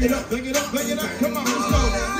Bring it up, bring it up, bring it up. Come on, let's go.